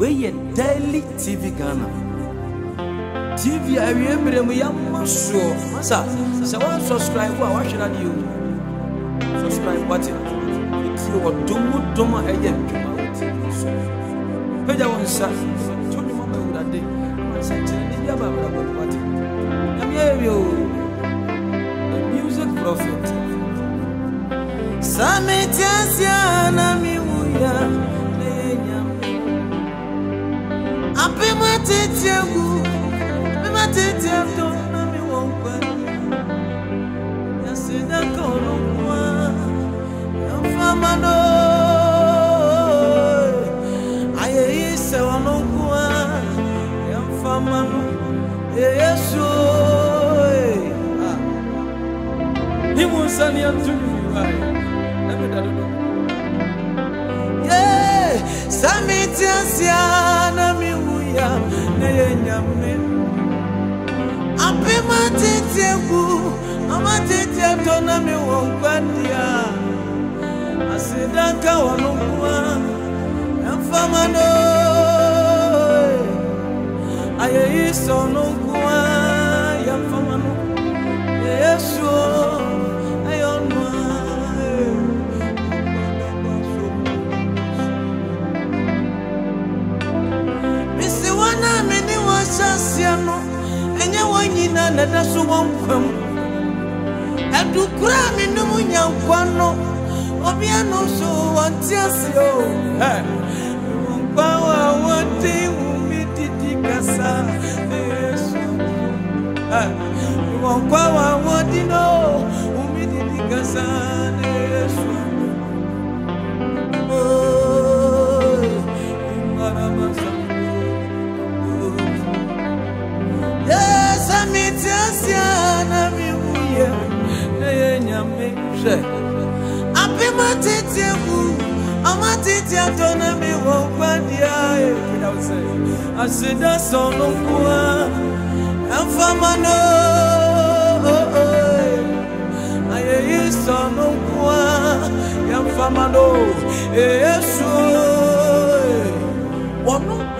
weyɛ daily tv ghana. Tv awie mmerɛ mu yɛama soɔ masa sɛ woasubscribe a woahwɛ no adeɛ o subscribe wate ɛtie ɔdom mu dom a ɛyɛ dwuma wɔ tv so pagya wo nsa to nnwuma ma awurade ma nsɛnkyerɛnne bi aba abrabɔ no wate nyame ayɛ wie o the music prophet. Sami tiasia Ape ma tete gu, me ma tete to na mi won kwa. Ya se da kono. Ya fama no. Aye ise wono kwa. Ya fama no. E Yesu. Ah. Ni musani antuni miwai. Let me know. Yeah, samiti asia nyame apema tete gu ama tete tɔ na mi wɔ gbadia asedanka wɔ no mua ɛmfama no ayeyi sɔ no nkua yɛmfama no yeyesuo. Wanyina na da so wankwam Adukura mi no munyankwa no obi ano so wanti ase o. Nkwa wa wati umi didi kasa. Yesu. Eh, Nkwa wa wati no umi didi kasa. Yesu. Oh, I'm na mi wuye na ye nyame hwɛ ape ma tete gu ama tete atɔ na mi wɔ keda wo sɛ aseda sɔ nkoa ɛmfama no ayɛyi sɔ nkoa yɛmfama no ɛyɛsuo wɔno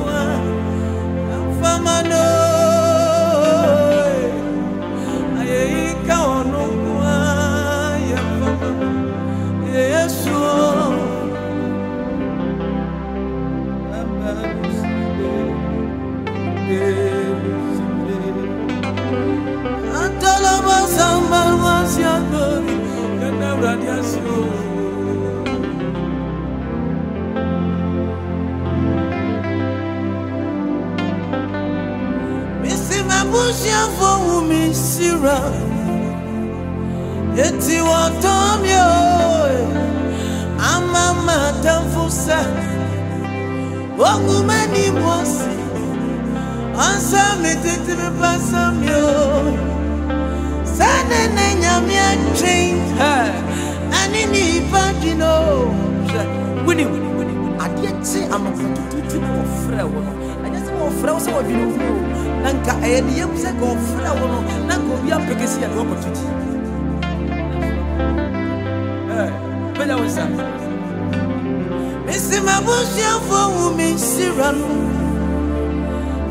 mabushia fowu misira. Eti watomyo. Amama tamfusa. Wongumani mwasi. Ansa metete me pasamyo. Sana na nyame atwen. Ani ni padino. Wini wini wini. Adeɛ no. Ɛnyɛ sɛ wɔfrɛ wo sɛ wɔdwene wo na nka ɛyɛ ne yam sɛ nka ɔfrɛ wo no na nka obi apɛkɛ si yɛde wɔkɔto ti wo nsa. Mesima bosuafo wu me nsira no.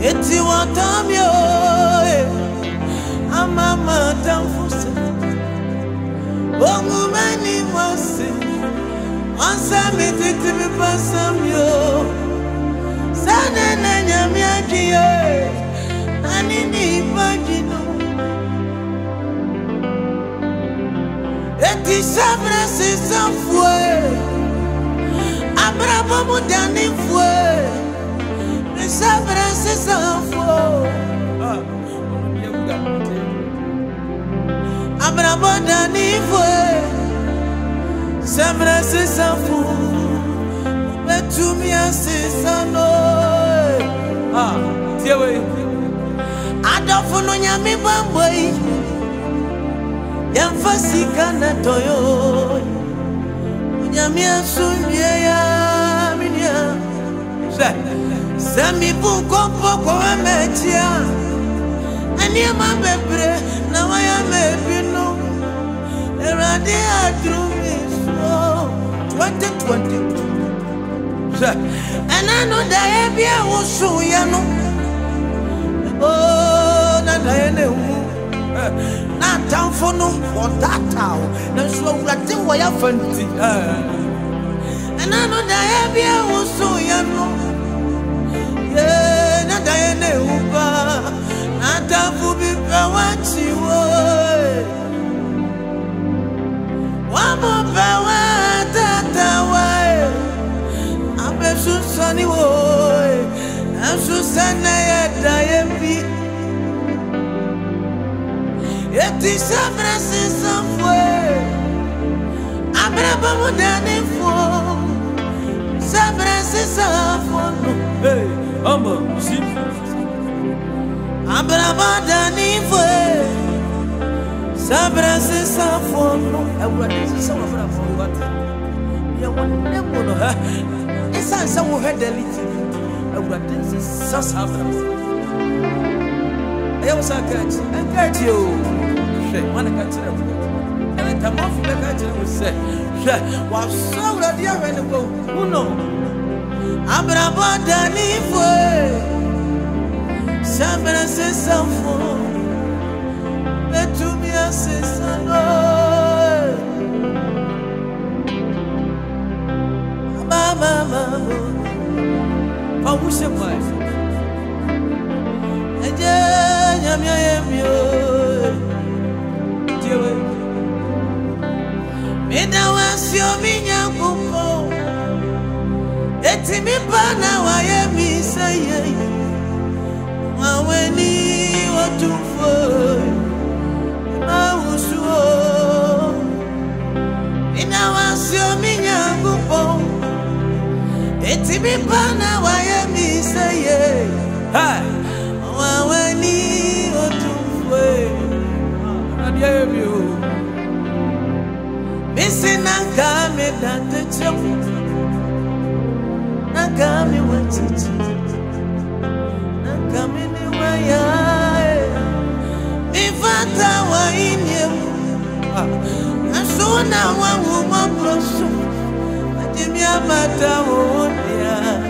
Ɛti wɔtɔ o ama madamfo sɛ ɔnwuma ni mɔ se ɔnsɛ me tete me pasam yo Sane na nyami ajiye eh. Ani ni ipajino Eti sabra si sanfue Abrabo mudani fue. Sabra se Betumia se sano Ah, tie we. Adofo no nyame bamboi Yamfa sika na toyo. Onyame asomdue ya menua sɛ sɛ mebu nkɔmpɔ kɔwɛ m'akyia nneɛma bebree na wayɛ ma ebinom awurade aduru me so. 2022 sɛ ɛna no daeɛ bi a wosoeɛ no oo na daeɛ no atamfo no wɔtaataa wo nanso awurade wɔ yɛ afa nti ɛna no daeɛ nanso sɛ na yɛda yɛmfi yɛti sɛ mmerɛ sesamfoe abrɛbɔ mu danefoɔ sɛ mmerɛ sesafoɔ no ɔma si. Abrɛbɔ danefoe sɛ mmerɛ sesafoɔ no awurade sɛ wɔfrafoɔ wate. Yɛwɔ ne mu no ɛsiane sɛ wohwɛ daliti Awurade sisa saa fura. Ɛyɛ wo sa kɛɛkyi. Ɛnkɛɛkyi o. Hwɛ, wɔn ka kyerɛ wo. Ɛnɛ tamafo bɛ ka kyerɛ wo sɛ, hwɛ, wasɔ Awurade ahwɛ ne ko. Wuno. Abraba danifo Sabre sisanfo Betumi asisano Mama mama pawusɛ mɔɛ ɛnyɛ nyamea yɛ mio diewe meda na wayɛ miseye Hey. Waweni watufo Awurade ayɛ mi o. Missy Nanka me dante chum Nanka Nanka ni Mi fata wa inyem Asuna wa ah. wuma prosu Ajimi amata wodia Ina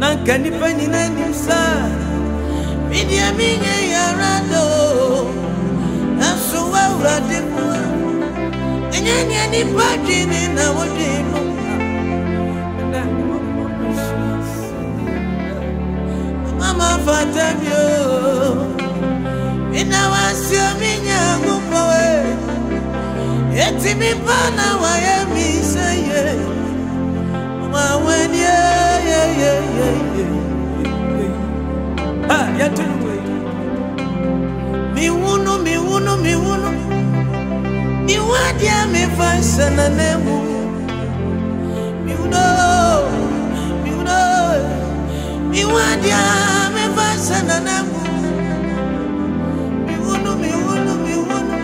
Ɛ. Na nka nipa nyinaa nim sɛ. Midia minye yarado Asu wa urade mua Enye nye nipa jini na wadimu Mama fatabio Mina wasio minyangu pawe Eti mipana waye miseye Wei. Miwunu miwunu miwunu Miwadia mifasana nemu. Miwuno Miwuno Miwadia mifasana nemu. Miwunu miwunu miwunu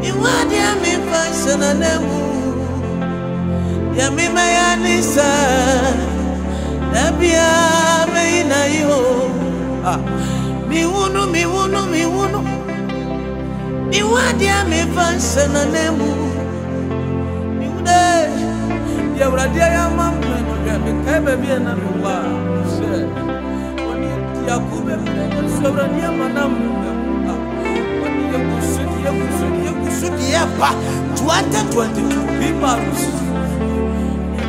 Miwadia mifasana nemu. Ya mima ya nisa. Dabia Ah. miwunu miwunu miwunu. Miwadeɛ mefa nhyɛ nanamu miwude. Deɛ Mi yɛ ama mmerɛ no hwɛ mekae baabi a na mewɔ a hyɛ ɔne diako bɛmmerɛ no so awuradeɛ ama na mmerɛ mu a ɔne yɛkusudeɛ kusudeɛ kusudeɛ ba 2022 biba rusu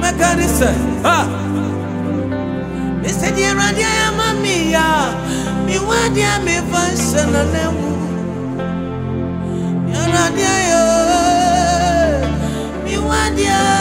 mɛka ne sɛ ha mesɛ deɛ awurade ayɛ ma meya miwadia mefansa na nemu awurade ayɛ miwadia ni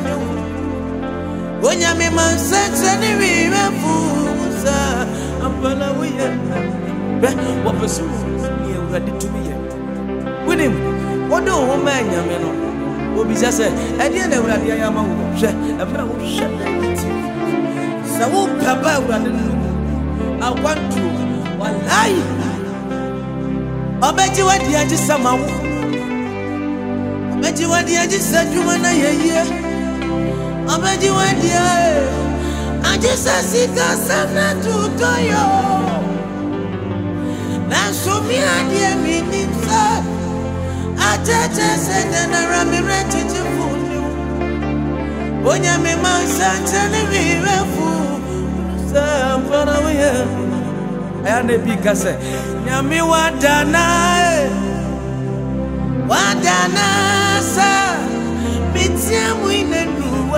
onyame mansɛsɛ ne werɛfo mu saa ampala woyɛ bɛ wɔpɛ so ne awurade tumi yɛ Wini, wode wo ho maa nyame no obisa sɛ ɛdeɛ na awurade ayɛ ama wo hwɛ ɛmerɛ wohwɛ sɛ wopɛ ba awurade no no akwantuo walayi ɔbɛgye wadi agye sɛ ma wo ɔbɛgye wadi agye sɛ adwuma no yɛyie ọbẹ̀jì wọ́n di ẹ̀. Àjẹsà sika sẹ́nà tuntun yọ. Mi adìẹ mi ní sẹ́, àjẹjẹ sẹ́ dẹ̀nara mi rẹ̀ títí fún mi. Onye mi máa ń sẹ́ńtẹ́ níbi rẹ̀ fún sẹ́ àǹfààní wíyẹ. Ẹ̀yà náà ebi kásẹ̀, nyàmí wà dáná wà dáná sẹ́, mi tiẹ̀ mú iná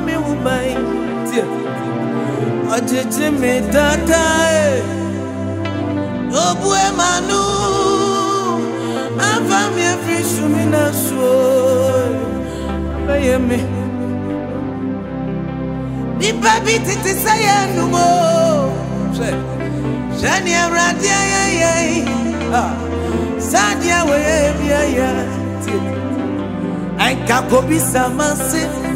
meu bem Ajiji mi dada e. Obu e manu mi e vishu mi na suo Beye mi. Nipa bi titi saye numo Shani awradi ayayay Sadia weye biyaya Enka kobi samasi Enka kobi samasi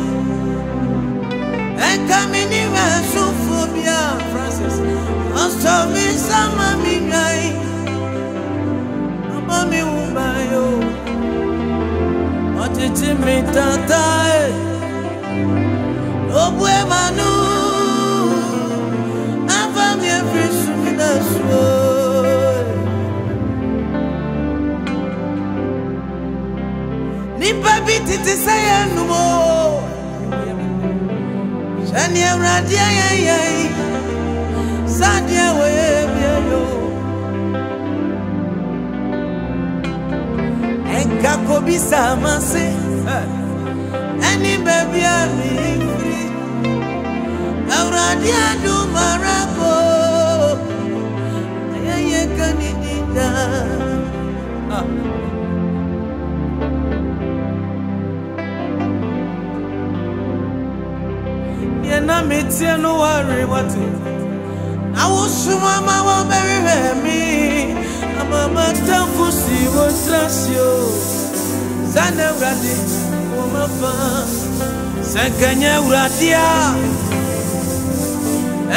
Enka mini wa Francis. Oso mi sama mi ngai mi umayo Otiti mi tatae Obwe manu Ava mi every Nipa bi titi saye numo numu sani ewurade ayẹyẹ sadi ẹwọ yẹ ebie yo. Ẹnka kobi sàmà sí ẹni bẹẹbi àmì ìfiri ewurade adumara kò. Yẹn náà mi tiẹ̀ ní wàá rí wá ti. Awusuma ma wo bẹ̀rẹ̀ mi, Amama tamfo si wo trasi o. Sana wurade wo ma fa. Sẹ̀kẹ̀nyẹ̀ wurade a.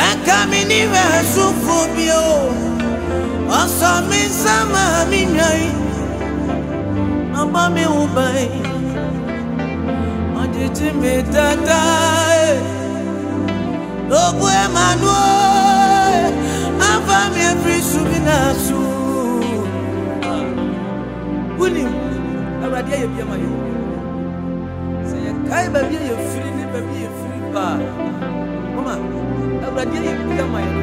ẹ̀ka mi ní ẹ̀sùn fún mi o. Ọ̀sọ̀ mi sámà mi yàn yín, Ọba mi mi dáadáa Lobo Emmanuel, Ava me every subinasu. Winning, a radia Yamayo. Say a Kai baby, a free baby, a free bar. Mama, a radia Yamayo.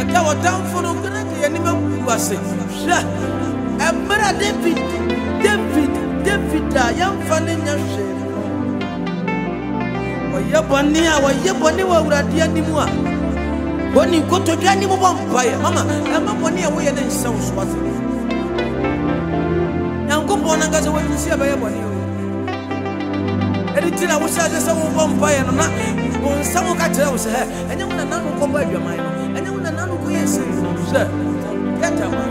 A cow down for no granite, and even you are safe. A murder David, David, David, I am funny. Wɔyɛ bɔne a wɔyɛ bɔne wɔ Awurade anim a wɔne nkotodwe anim bɔ mpaeɛ. Mama, ɛma bɔne a woyɛ ne nhyɛ wo so ase nyankopɔn no ankasa wɔyi si ɛbɛyɛ bɔne o ɛde ti na wohyɛ ase sɛ wobɔ mpaeɛ no na wo nsa mo ka kyerɛ wo sɛ "Hɛ, ɛnyɛ wo nana no kɔbɔ adwaman no ɛnyɛ wo nana no kɔyɛ sɛ sɛ kɛtama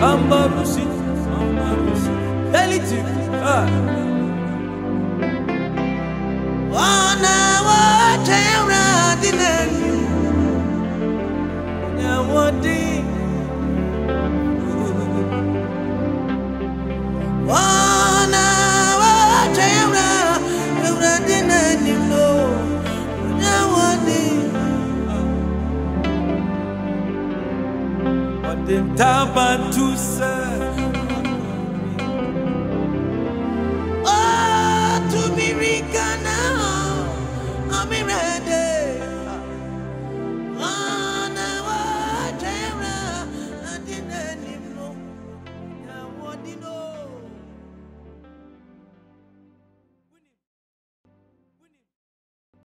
ambarusi ambarusi reality ah Ọ̀nà wo tẹ ẹ̀rọ̀dì